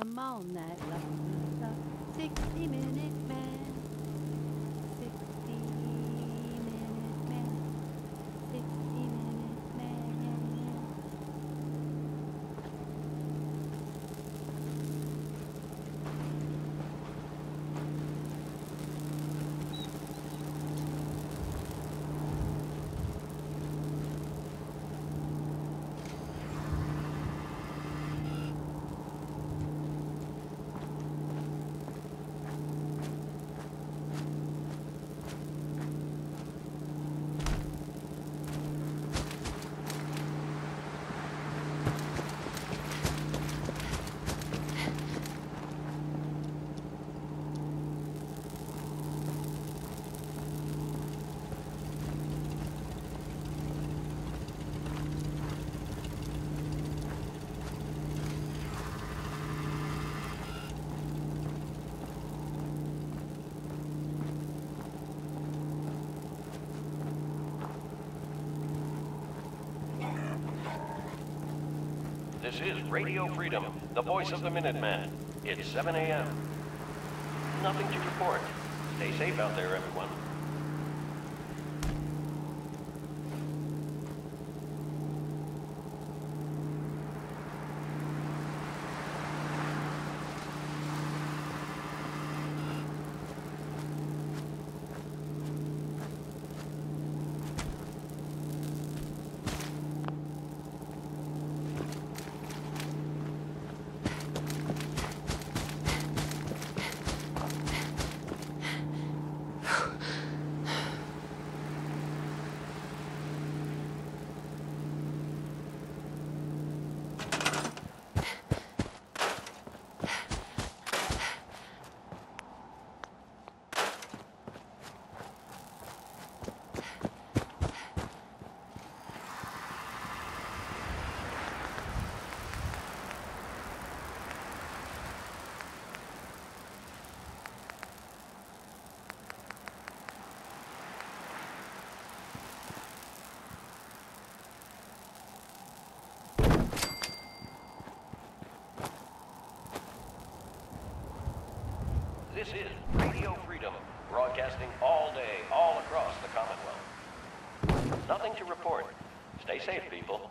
I'm night long. The 60 minute man. 60 minute man. 60 minute man. This is Radio Freedom, the voice of the Minuteman. It's 7 a.m. Nothing to report. Stay safe out there, everyone. This is Radio Freedom, broadcasting all day, all across the Commonwealth. Nothing to report. Stay safe, people.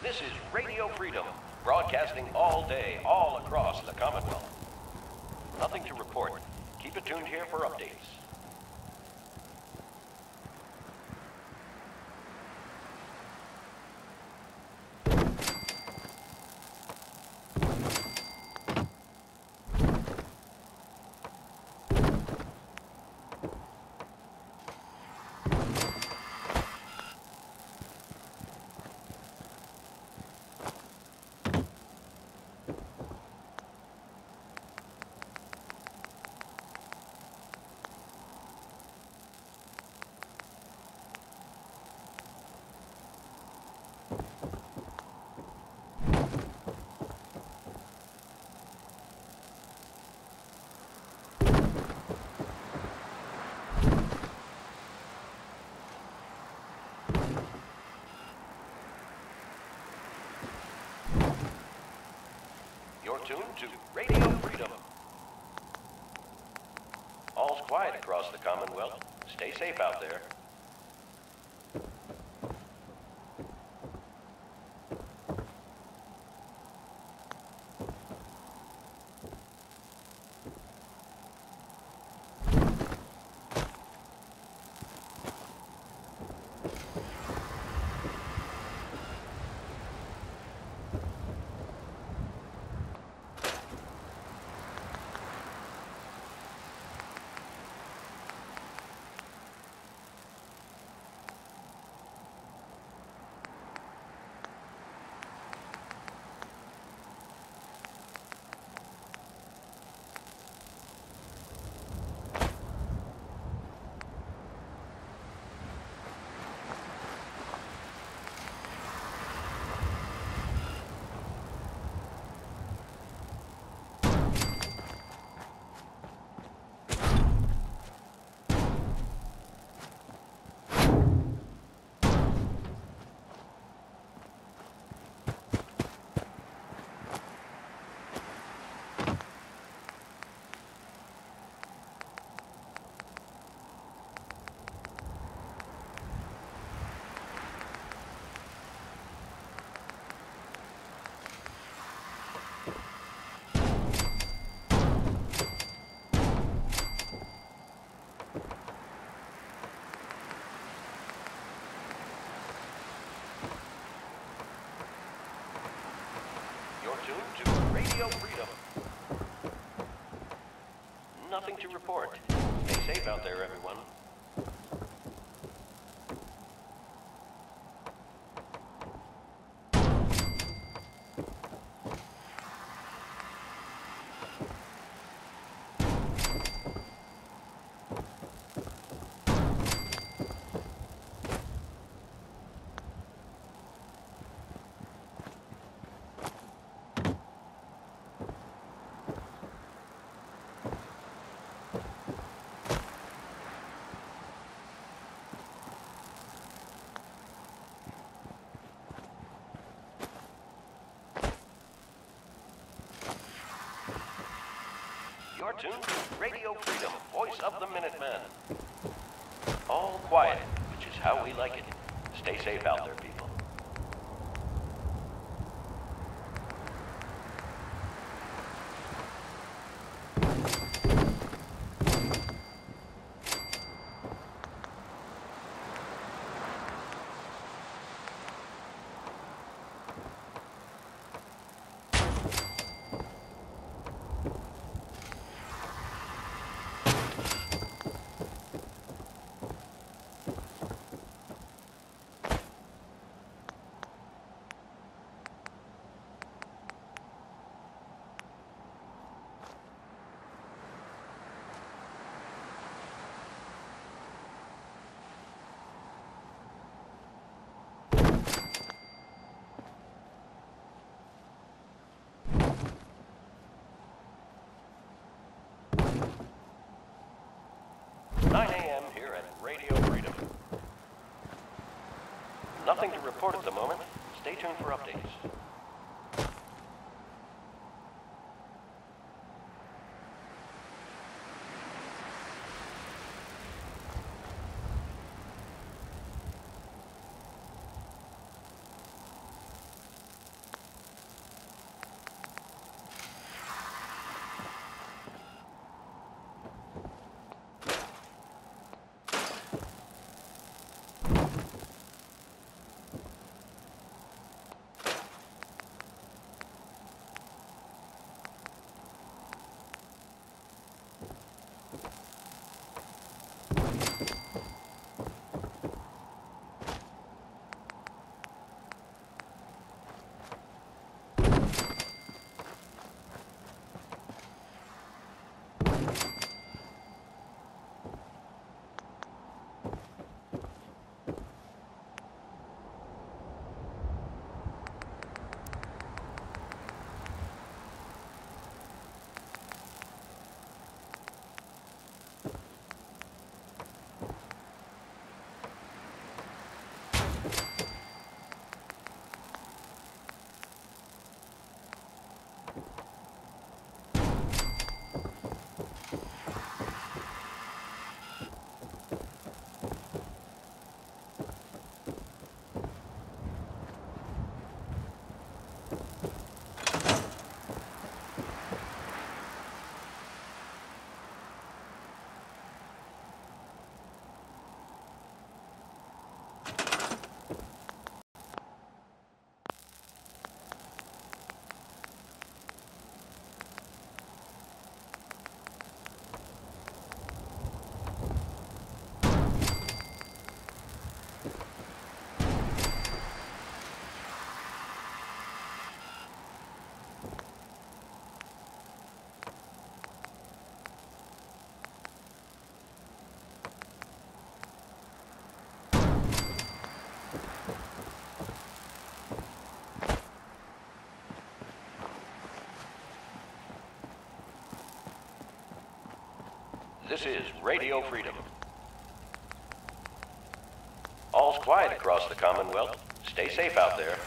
This is Radio Freedom, broadcasting all day, all across the Commonwealth. Nothing to report. Keep it tuned here for updates. You're tuned to Radio Freedom. All's quiet across the Commonwealth. Stay safe out there. Report. Stay safe out there, everyone. To Radio Freedom, voice of the Minutemen. All quiet, which is how we like it. Stay safe out there, people. Nine a.m. here at Radio Freedom. Nothing to report at the moment. Stay tuned for updates. This is Radio Freedom. All's quiet across the Commonwealth. Stay safe out there.